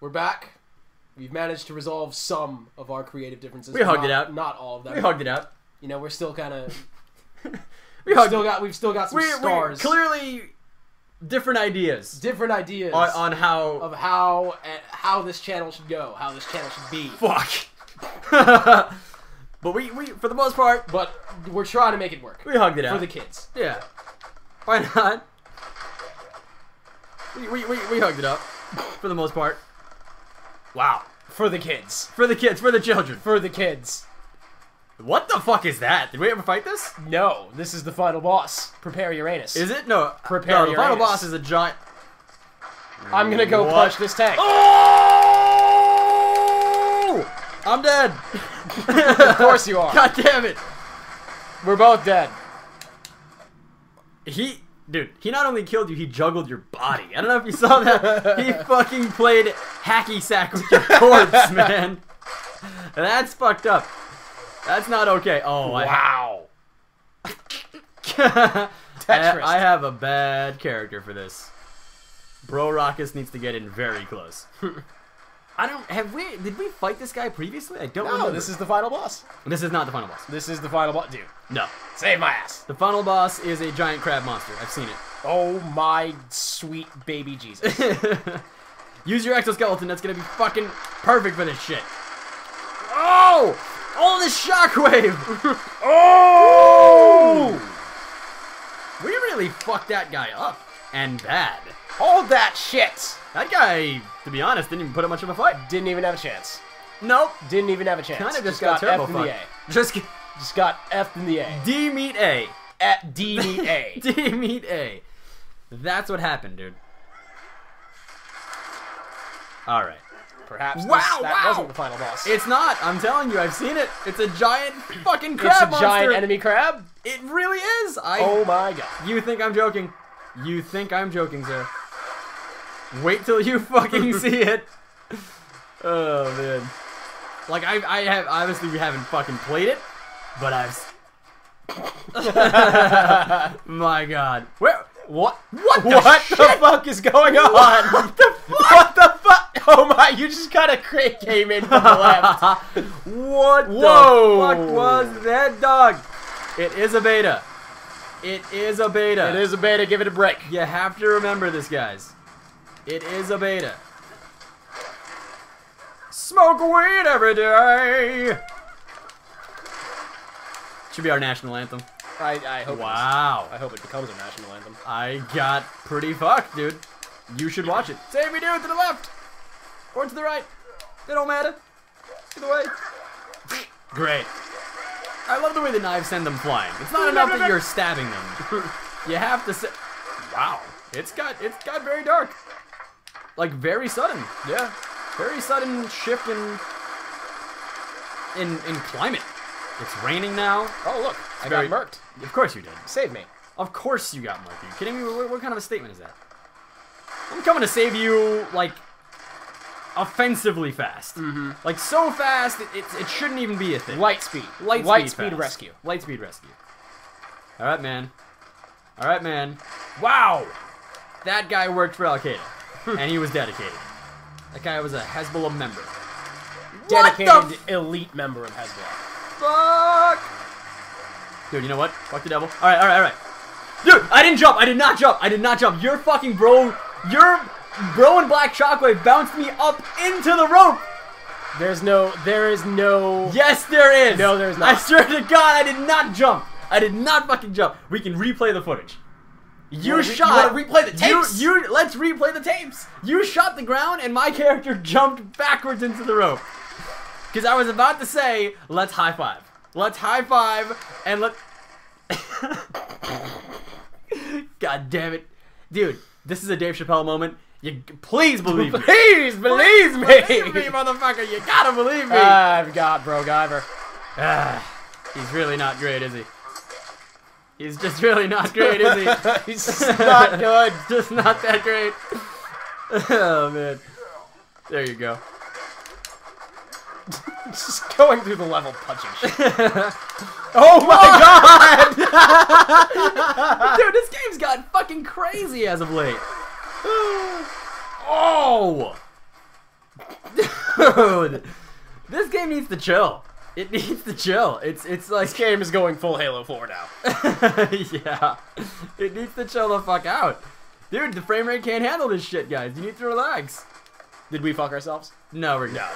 We're back. We've managed to resolve some of our creative differences. We hugged not, it out. Not all of them. We hugged it out. You know, we're still kind of. We hugged still got. We've still got some we, we scars. clearly different ideas different ideas on, on how. of how uh, how this channel should go, how this channel should be. Fuck. but we, we, for the most part, But we're trying to make it work we hugged it out for the kids. Yeah. Why not? We, we, we, we hugged it up for the most part. Wow. For the kids. For the kids, for the children. For the kids. What the fuck is that? Did we ever fight this? No, this is the final boss. Prepare Uranus. Is it? No. Prepare no, the final boss is a giant. I'm gonna go What? punch this tank. Oh! I'm dead. Of course you are. God damn it. We're both dead. He, dude, he not only killed you, he juggled your body. I don't know if you saw that. he fucking played hacky sack with your corpse, man. That's fucked up. That's not okay. Oh, Wow. I, Tetris. I have a bad character for this. Bro Rockus needs to get in very close. I don't have we did we fight this guy previously? I don't know. No, remember. this is the final boss. this is not the final boss. This is the final boss. Dude, No. save my ass. The final boss is a giant crab monster. I've seen it. Oh my sweet baby Jesus. Use your exoskeleton. That's gonna be fucking perfect for this shit. Oh! Oh, this shockwave! oh! we really fucked that guy up. And bad. Hold that shit. That guy, to be honest, didn't even put up much of a fight. Didn't even have a chance. Nope. Didn't even have a chance. Kind of just, got, got F'd in the A. Just Just got F in the A. D meet A. At D meet A. D meet A. That's what happened, dude. All right. Perhaps this- that wow. wasn't the final boss. It's not. I'm telling you, I've seen it. It's a giant fucking crab It's a giant monster. enemy crab. It really is. I. Oh my god. You think I'm joking? You think I'm joking, sir? Wait till you fucking see it. Oh man. Like I, I have obviously we haven't fucking played it, but I've. My God. Where? What? What the What shit? the fuck is going on? what the fuck? What the fuck? Oh my! You just kind of came in from the left. what Whoa. the fuck was that dog? It is a beta. It is a beta. It is a beta. Give it a break. You have to remember this, guys. It is a beta. Smoke weed every day. Should be our national anthem. I, I hope. Wow. I hope it becomes a national anthem. I got pretty fucked, dude. You should watch it. Save me, dude, to the left. Or to the right. It don't matter. Either way. Great. I love the way the knives send them flying. It's not enough that you're stabbing them. You have to say, wow, it's got it's got very dark, like very sudden, Yeah. very sudden shift in in in climate. It's raining now. Oh look, I very- got murked. Of course you did. Save me. Of course you got Mark. Are you kidding me? What, what kind of a statement is that? I'm coming to save you, like, offensively fast. Mm-hmm. Like, so fast, it, it, it shouldn't even be a thing. Light speed. Light, Light speed, speed rescue. Light speed rescue. All right, man. All right, man. Wow! That guy worked for Al Qaeda, and he was dedicated. That guy was a Hezbollah member. Dedicated elite member of Hezbollah. fuck? Dude, you know what? Fuck the devil. All right, all right, all right. Dude, I didn't jump. I did not jump. I did not jump. Your fucking bro, your bro and Black Shockwave bounced me up into the rope. There's no. There is no. Yes, there is. No, there's not. I swear to God, I did not jump. I did not fucking jump. We can replay the footage. You wanna re- you shot. replay the you- tapes? You, let's replay the tapes. You shot the ground, and my character jumped backwards into the rope. Because I was about to say, let's high five. Let's high five, and let. God damn it, dude! This is a Dave Chappelle moment. You please believe me. Please believe me. Believe me, motherfucker. You gotta believe me. I've got Bro Guyver. Ah, he's really not great, is he? He's just really not great, is he? He's not good. just not that great. Oh man. There you go. Just going through the level punching shit. oh my god! Dude, this game's got fucking crazy as of late. Oh! Dude, this game needs to chill. It needs to chill. It's it's like This game is going full Halo 4 now. yeah, it needs to chill the fuck out, dude. The frame rate can't handle this shit, guys. You need to relax. Did we fuck ourselves? No, we're No.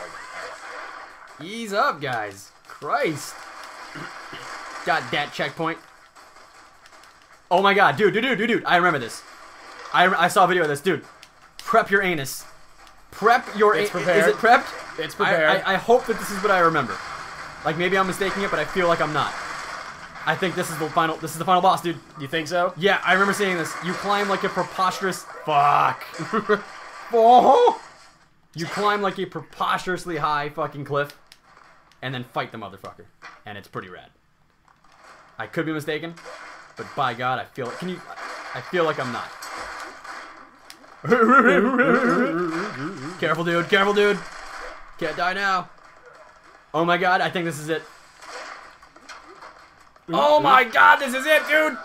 Ease up, guys. Christ. Got that checkpoint. Oh my god, dude, dude, dude, dude, dude. I remember this. I, I saw a video of this, dude. Prep your anus. Prep your It's prepared. Is it prepped? It's I, prepared. I, I hope that this is what I remember. Like maybe I'm mistaking it, but I feel like I'm not. I think this is the final. This is the final boss, dude. you think so? Yeah, I remember seeing this. You climb like a preposterous. Fuck. oh. You climb like a preposterously high fucking cliff, and then fight the motherfucker, and it's pretty rad. I could be mistaken, but by God, I feel. Can you? I feel like I'm not. careful, dude. Careful, dude. Can't die now. Oh my God, I think this is it. Oh my God, this is it, dude.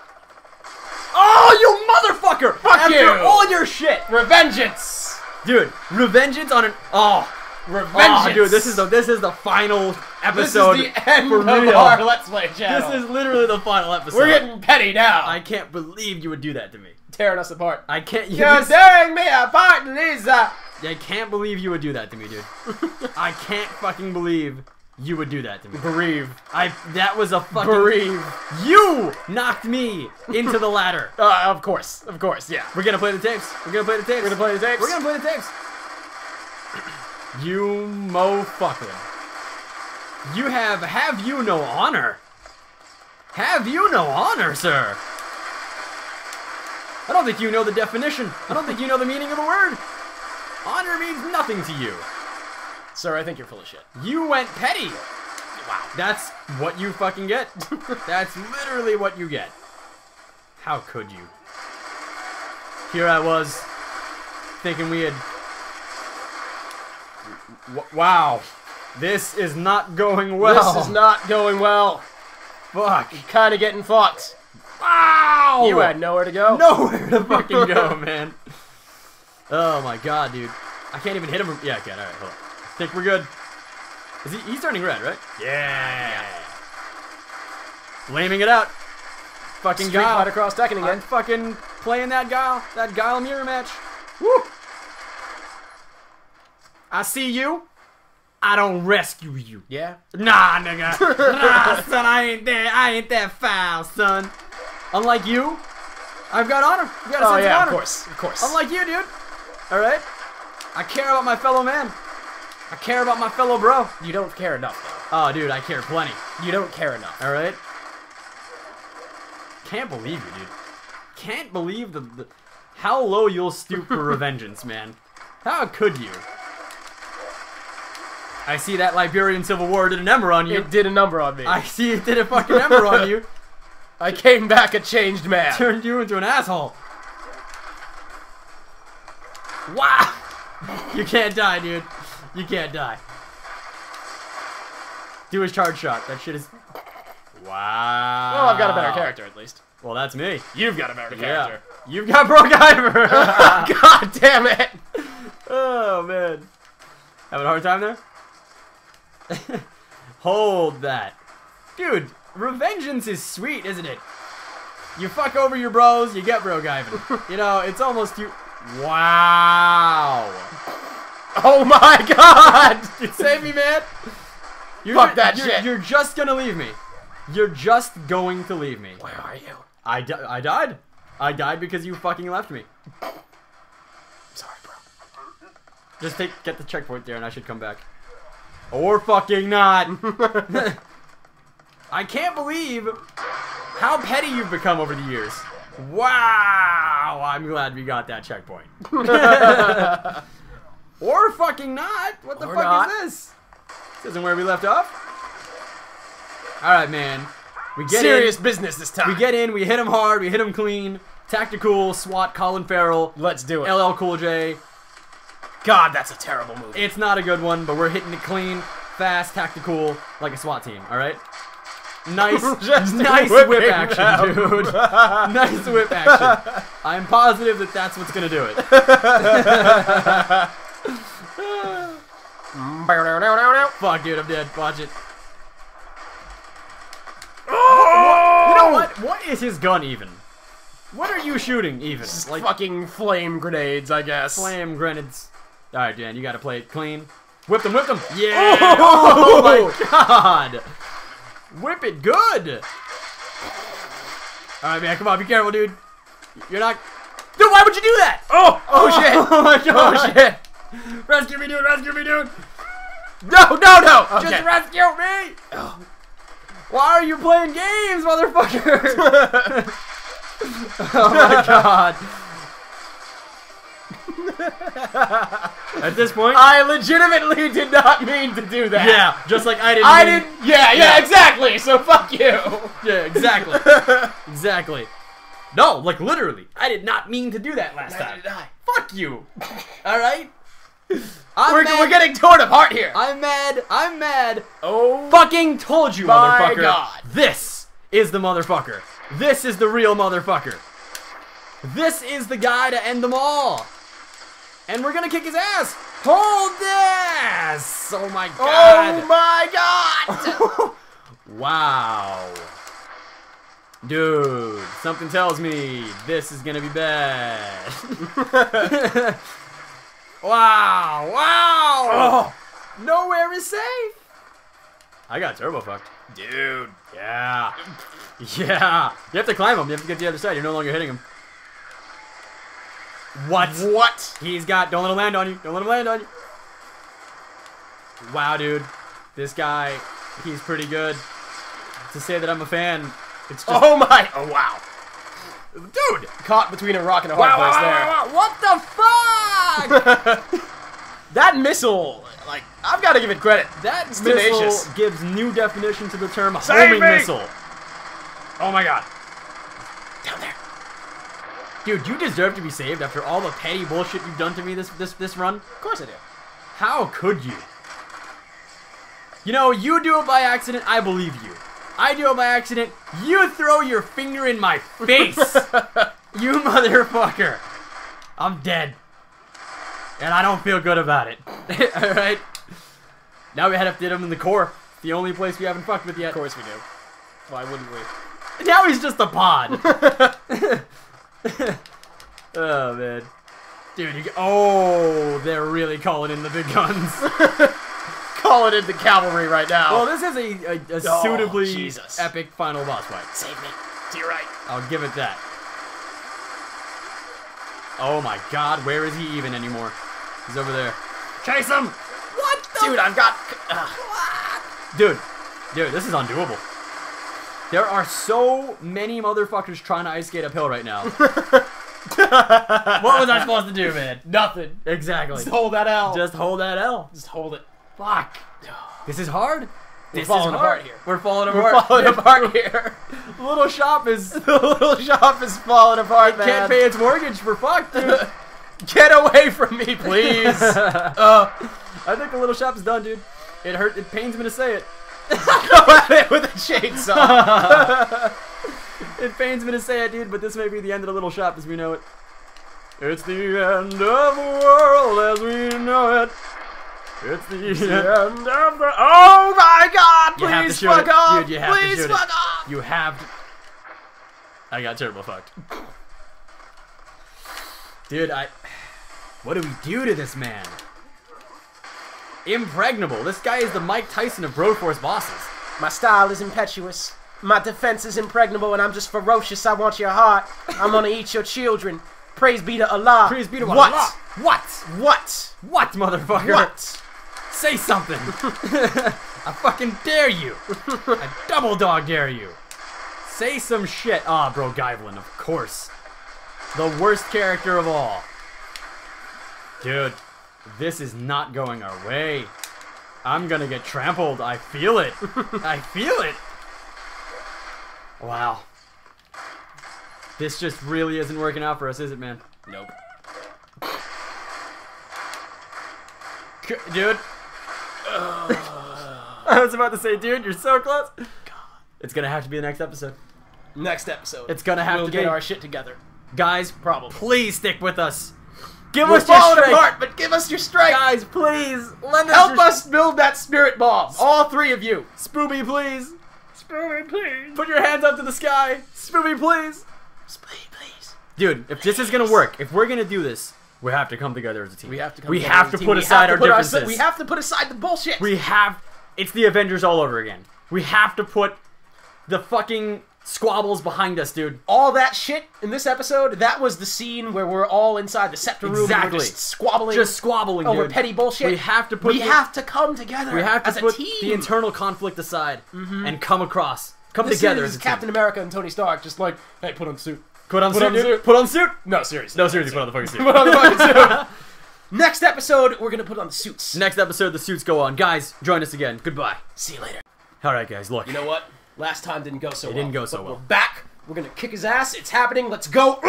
Oh, you motherfucker! Fuck After you. all your shit, Revengeance! dude. Revengeance on an oh, Revengeance! oh, dude. This is the this is the final episode This is the end for of real. our Let's Play channel. This is literally the final episode. We're getting petty now. I can't believe you would do that to me. tearing us apart. I can't. You You're tearing me apart, Lisa! I can't believe you would do that to me, dude. I can't fucking believe you would do that to me. Bereave. I that was a fucking Bereave. You knocked me into the ladder. Uh, of course. Of course, yeah. We're gonna play the tapes. We're gonna play the tapes. We're gonna play the tapes. We're gonna play the tapes. You mofucker. You have have you no honor? Have you no honor, sir? I don't think you know the definition. I don't think you know the meaning of the word. Honor means nothing to you. Sir, I think you're full of shit. You went petty. Wow. That's what you fucking get. That's literally what you get. How could you? Here I was, thinking we had. W- wow. This is not going well. This is not going well. Fuck. You're Kinda getting fucked. Wow! You had nowhere to go. nowhere to fucking go, man. Oh my god, dude. I can't even hit him. From... Yeah, okay, alright, hold on. I think we're good. Is he, he's turning red, right? Yeah. Flaming it out. Fucking Street Guile. Fighter Cross Tekken I'm again. fucking playing that Guile. That Guile mirror match. Woo! I see you. I don't rescue you. Yeah. Nah, nigga. nah, son, I ain't that. I ain't that foul, son. Unlike you, I've got honor. I've got a Oh sense yeah, of of course. Of course. Unlike you, dude. All right. I care about my fellow man. I care about my fellow bro. you don't care enough though. Oh, dude, I care plenty. You don't care enough. All right. Can't believe you, dude. Can't believe the, the how low you'll stoop for revengeance, man. How could you? I see that Liberian Civil War did a number on you. It did a number on me. I see it did a fucking number on you. I came back a changed man. Turned you into an asshole. Wow. You can't die, dude. You can't die. Do his charge shot. That shit is. Wow. Well, I've got a better character at least. Well, that's me. You've got a better Yeah. character. You've got Broke Iver. God damn it! oh man. Having a hard time there? Hold that. Dude, revengeance is sweet, isn't it? You fuck over your bros, you get Broke Ivan. you know, it's almost you. Wow. Oh my god! Save me, man. You're Fuck that you're, shit. You're just gonna leave me. You're just going to leave me. Where are you? I, di- I died. I died because you fucking left me. Sorry, bro. Just take get the checkpoint there, and I should come back. Or fucking not. I can't believe how petty you've become over the years. Wow, I'm glad we got that checkpoint. or fucking not. What the Or fuck not. is this? This isn't where we left off. All right, man. We get Serious in. business this time. We get in. We hit him hard. We hit him clean. Tactical SWAT. Colin Farrell. Let's do it. LL Cool J. God, that's a terrible movie. It's not a good one, but we're hitting it clean, fast, tactical, like a SWAT team. All right. Nice, nice whip action, dude. nice whip action. I'm positive that that's what's gonna do it. Fuck, dude, I'm dead. Watch it. Oh! You know what? What is his gun even? What are you shooting even? Like fucking flame grenades, I guess. flame grenades. All right, Dan, you got to play it clean. Whip them, whip them. Yeah. Oh! Oh, my god. Whip it good. All right, man, come on, be careful, dude. You're not. Dude, why would you do that? Oh! Oh, oh shit! Oh my god. Oh shit! Rescue me, dude. Rescue me, dude. No! No! No! Okay. Just rescue me. Oh. Why are you playing games, motherfucker? oh my god. At this point, I legitimately did not mean to do that. yeah, just like I didn't. I mean- didn't. Yeah, yeah, Yeah. exactly. So fuck you. Yeah, exactly. exactly. No, like literally, I did not mean to do that last Neither time. did I. Fuck you. All right. I'm We're, mad. we're getting torn apart here. I'm mad. I'm mad. oh. Fucking told you, My motherfucker. God. This is the motherfucker. This is the real motherfucker. This is the guy to end them all. And we're gonna kick his ass. Hold this! Oh my oh god. Oh my god. Wow. Dude, something tells me this is gonna be bad. wow, wow! oh. Nowhere is safe! I got turbo fucked. Dude. Yeah. Yeah. You have to climb him. You have to get to the other side. You're no longer hitting him. What? What? He's got. Don't let him land on you. Don't let him land on you. Wow, dude. This guy, he's pretty good. To say that I'm a fan, it's just. Oh my. Oh wow. dude! Caught between a rock and a hard place there. What the fuck? That missile, like, I've got to give it credit. that It's missile tenacious. gives new definition to the term Save homing me! missile. Oh my god. Dude, you deserve to be saved after all the petty bullshit you've done to me this this this run. Of course I do. How could you? You know, you do it by accident, I believe you. I do it by accident, you throw your finger in my face. you motherfucker. I'm dead. And I don't feel good about it. Alright? Now we head up to him in the core. The only place we haven't fucked with yet. Of course we do. Why wouldn't we? Now he's just a pod. oh man, dude. You, oh, they're really calling in the big guns. calling in the cavalry right now. well, this is a, a, a Oh, suitably Jesus. epic final boss fight. Save me. To your right. I'll give it that. Oh my God, where is he even anymore? He's over there. Chase him! What the? Dude, I've got. Uh, Dude, dude, this is undoable. There are so many motherfuckers trying to ice skate uphill right now. what was I supposed to do, man? nothing. Exactly. Just hold that L. Just hold that L. Just hold it. Fuck. This is hard. This falling is hard. apart here. We're falling apart. We're falling apart here. Little shop is the little shop is falling apart, man. can't pay its mortgage for fuck, dude. Get away from me, please. uh, I think the little shop is done, dude. It hurt. It pains me to say it. go at it with a chainsaw. It pains me to say it, dude, but this may be the end of the little shop as we know it. It's the end of the world as we know it. It's the end. End of the- oh my god, You have to please shoot fuck it. off. Dude, you have to please shoot it. fuck off. You have to. I got turbo fucked. Dude, I. What do we do to this man? Impregnable. This guy is the Mike Tyson of Broforce bosses. My style is impetuous. My defense is impregnable, and I'm just ferocious. I want your heart. I'm gonna eat your children. Praise be to Allah. Praise be to what? Allah. What? What? What, motherfucker? What? Say something. I fucking dare you. I double dog dare you. Say some shit. Ah, bro, Gyvelin, of course. The worst character of all. Dude, this is not going our way. I'm gonna get trampled. I feel it. I feel it. Wow. This just really isn't working out for us, is it, man? Nope. Dude. I was about to say, dude, you're so close. God. It's gonna have to be the next episode. Next episode. It's gonna have we'll to get be. our shit together. Guys, Probably. please stick with us. Give We're us your falling strength. apart, but give us your strength. Guys, please lend us Help your us build that spirit bomb. All three of you. Spooby, please. Spooby, please. Put your hands up to the sky. Spooby, please. Spooby, please. Dude, if this is gonna work, if we're gonna do this, we have to come together as a team. We have to. Come We together have as to a team. put We aside have to our put differences. we have to put aside the bullshit. We have. It's the Avengers all over again. We have to put the fucking squabbles behind us, dude. all that shit in this episode. That was the scene where we're all inside the scepter room. Exactly. just squabbling. Just squabbling over dude. petty bullshit. We have to put. we the, have to come together. We have to put the internal conflict aside mm-hmm. and come across. Come This together is as Captain team. America and Tony Stark, just like, hey, put on suit. Put on Put suit, on suit. Put on suit. No, seriously. No, seriously, put on the fucking suit. Put on the fucking suit. Next episode, we're gonna put on the suits. Next episode, the suits go on. Guys, join us again. Goodbye. See you later. All right, guys. Look. You know what? Last time didn't go so well. It didn't go so well. We're back. We're gonna kick his ass. It's happening. Let's go.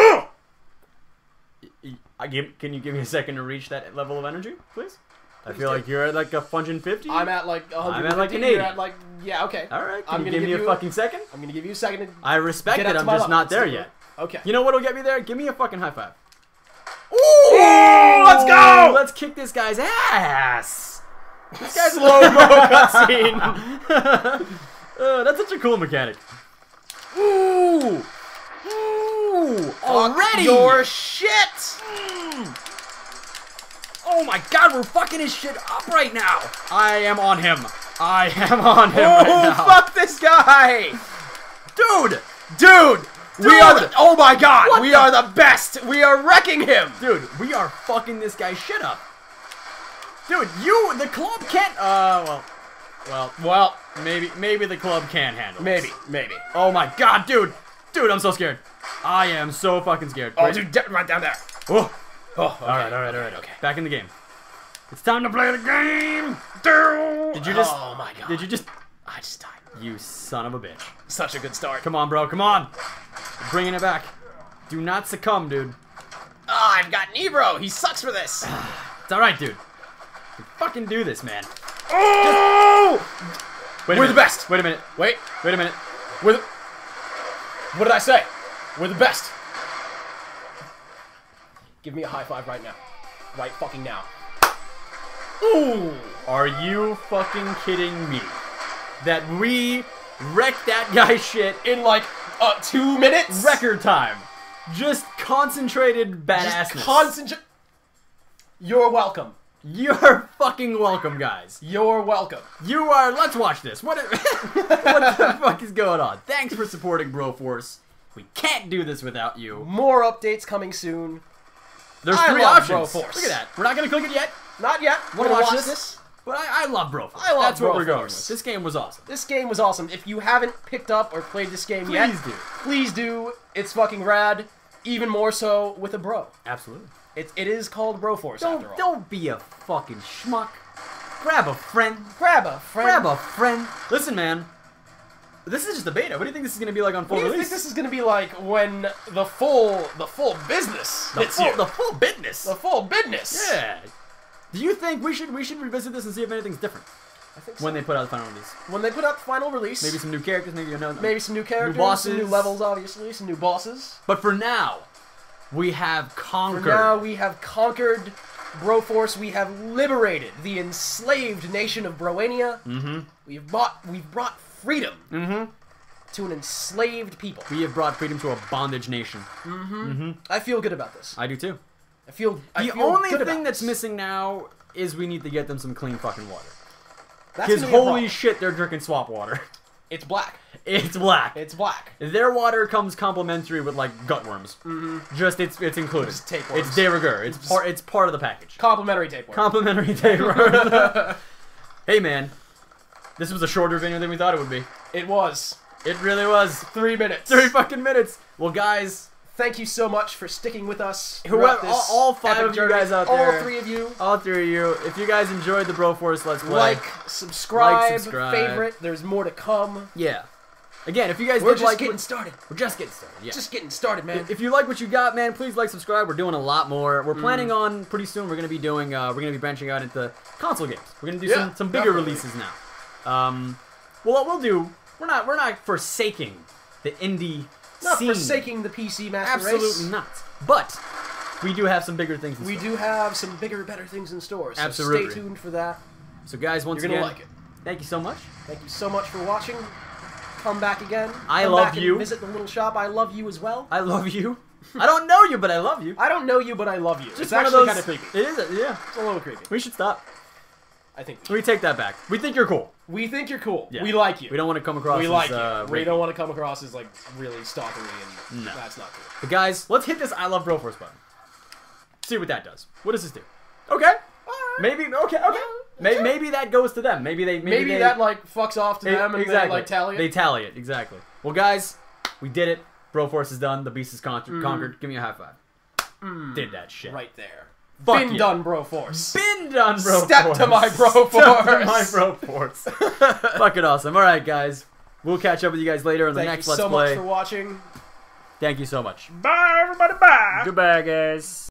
I give, can you give me a second to reach that level of energy, please? I feel like you're at like a fungin' fifty. I'm at like 150. at, like, an You're 80. at like yeah. Okay. All right. Can I'm you gonna give me give a you fucking second? I'm gonna give you a second. To... I respect it. I'm just level. not Let's there yet. Okay. You know what'll get me there? Give me a fucking high five. Ooh, let's go. Let's kick this guy's ass. This guy's Slow mo cutscene. Uh, that's such a cool mechanic. Ooh, ooh, already. Your shit. Oh my god, we're fucking his shit up right now. I am on him. I am on him right Oh, now. fuck this guy. Dude, Dude, we are the, Oh my god, What we the- are the best. We are wrecking him. dude, we are fucking this guy's shit up. Dude, you, the club can't, uh, well, well, Well, maybe, maybe the club can handle this. maybe, maybe. Oh my god, dude. Dude, I'm so scared. I am so fucking scared. Oh, Wait. dude, right down there. Oh. Oh, okay. All right, all right, all right. Okay. Back in the game. It's time to play the game. Did you just- Oh my god. Did you just I just died. you son of a bitch. Such a good start. Come on, bro. Come on. Bringing it back. Do not succumb, dude. Oh, I've got Nebro. He sucks for this. It's all right, dude. We fucking do this, man. Oh! Wait We're the best. Wait a minute. Wait, Wait a minute. we're the. What did I say? We're the best. Give me a high five right now. Right fucking now. Ooh! Are you fucking kidding me? That we wrecked that guy's shit In like uh, two minutes. record time. Just concentrated Just badassness. concentrate. You're welcome. You're fucking welcome, guys. You're welcome. You are. Let's watch this. What? what the fuck is going on? Thanks for supporting Broforce. We can't do this without you. More updates coming soon. There's I three options. Broforce. Look at that. We're not gonna click it yet. Not yet. We're gonna watch watch this? this. But I, I love Broforce. I love That's what we're going with. This game was awesome. This game was awesome. If you haven't picked up or played this game yet, Please do. Please do. It's fucking rad. Even more so with a bro. Absolutely. It, it is called Broforce Don't after all. don't be a fucking schmuck. Grab a friend. grab a friend. Grab a friend. Listen, man. This is just a beta. What do you think this is gonna be like on full What do you release? think this is gonna be like when the full the full business the hits full, you? the full business. The full business. yeah. Do you think we should we should revisit this and see if anything's different I think so. when they put out the final release? when they put out the final release, Maybe some new characters, maybe you know. maybe some new characters, New bosses. some new levels, obviously, some new bosses. But for now, we have For conquered. now, we have conquered Broforce. We have liberated the enslaved nation of Broania. mm-hmm. We've bought, we've brought freedom Mm-hmm. to an enslaved people. We have brought freedom to a bondage nation. I feel good about this. I do too. I feel. I The feel only thing that's this. missing now is we need to get them some clean fucking water. Because gonna be a holy shit, they're drinking swamp water. it's black. It's black. It's black. Their water comes complimentary with like gut worms. Mm-hmm. Just it's it's included. Just tapeworms. It's de rigueur. It's part it's part of the package. Complimentary tapeworm. Complimentary tapeworm. hey man, this was a shorter video than we thought it would be. it was It really was. three minutes. Three fucking minutes. Well, guys, Thank you so much for sticking with us. Whoever- this all- all five of you guys out there, all three of you, all three of you, if you guys enjoyed the Broforce Let's Play, like, subscribe, Like, subscribe. favorite. There's more to come. yeah. Again, if you guys We're did just like, getting started. we're just getting started. Yeah. Just getting started, man. If you like what you got, man, please like, subscribe. We're doing a lot more. Mm. We're planning on pretty soon. We're gonna be doing. Uh, we're gonna be branching out into console games. We're gonna do Yeah, some some bigger definitely. releases now. Um, well, what we'll do, we're not we're not forsaking the indie Not scene. forsaking the PC master Absolutely race. not. But we do have some bigger things. In We store. do have some bigger, better things in store. So Absolutely. stay tuned for that. So, guys, once You're gonna again, like it. thank you so much. Thank you so much for watching. Come back again. I Come love you. visit the little shop. I love you as well. I love you. I don't know you, but I love you. I don't know you, but I love you. Just it's actually kind of creepy. It is. Yeah. It's a little creepy. We should stop. I think We take that back. We think you're cool. we think you're cool. Yeah. We like you. We don't want to come across. We as, like you. uh, we don't want to come across as like really stalkery, and No. that's not cool. But guys, let's hit this I love Broforce button. See what that does. What does this do? Okay. Maybe. Okay. Okay. Maybe, maybe that goes to them. Maybe they. Maybe, Maybe, they, that like fucks off to it- them and exactly. they like tally it. They tally it exactly. Well, guys, we did it. Broforce is done. The beast is con- conquered. Give me a high five. Did that shit. Mm. right there. Fuck Been yeah. done, bro. Force. Been done, bro. Step to my bro Step to my force. bro force. Fucking awesome. All right, guys. We'll catch up with you guys later on the Thank next you Let's so Play. much for watching. Thank you so much. Bye, everybody. Bye. Goodbye, guys.